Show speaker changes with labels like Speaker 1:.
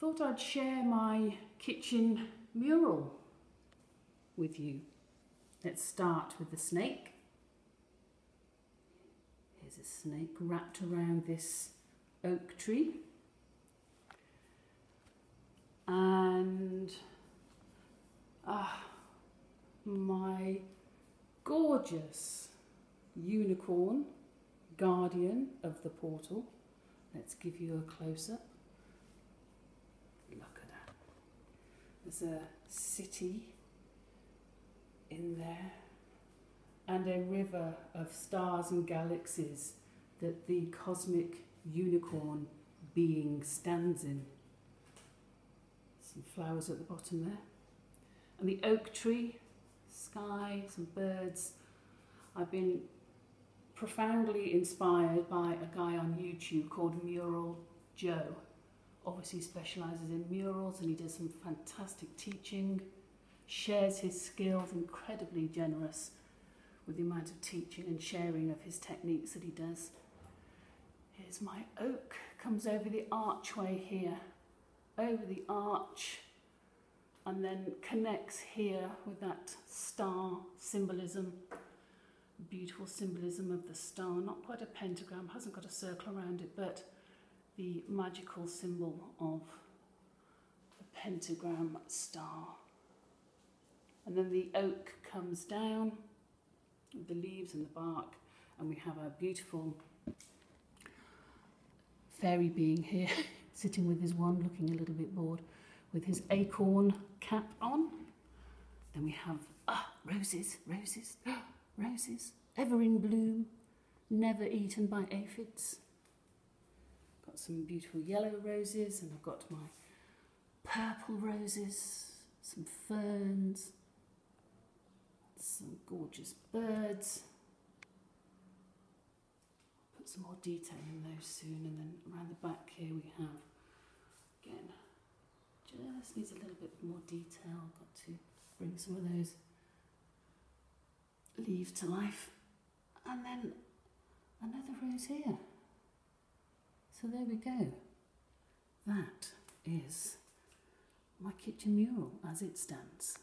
Speaker 1: thought I'd share my kitchen mural with you. Let's start with the snake. Here's a snake wrapped around this oak tree. And ah, my gorgeous unicorn, guardian of the portal. Let's give you a close up. Look at that. There's a city in there and a river of stars and galaxies that the cosmic unicorn being stands in. Some flowers at the bottom there. And the oak tree, sky, some birds. I've been profoundly inspired by a guy on YouTube called Mural Joe. Obviously specialises in murals and he does some fantastic teaching, shares his skills, incredibly generous with the amount of teaching and sharing of his techniques that he does. Here's my oak, comes over the archway here, over the arch, and then connects here with that star symbolism beautiful symbolism of the star, not quite a pentagram, hasn't got a circle around it, but the magical symbol of the pentagram star. And then the oak comes down, with the leaves and the bark, and we have our beautiful fairy being here, sitting with his wand, looking a little bit bored, with his acorn cap on. Then we have, ah, roses, roses, roses, ever in bloom, never eaten by aphids. Got some beautiful yellow roses, and I've got my purple roses, some ferns, some gorgeous birds. Put some more detail in those soon, and then around the back here we have, again, just needs a little bit more detail. Got to bring some of those leaves to life. And then another rose here. So there we go. That is my kitchen mural as it stands.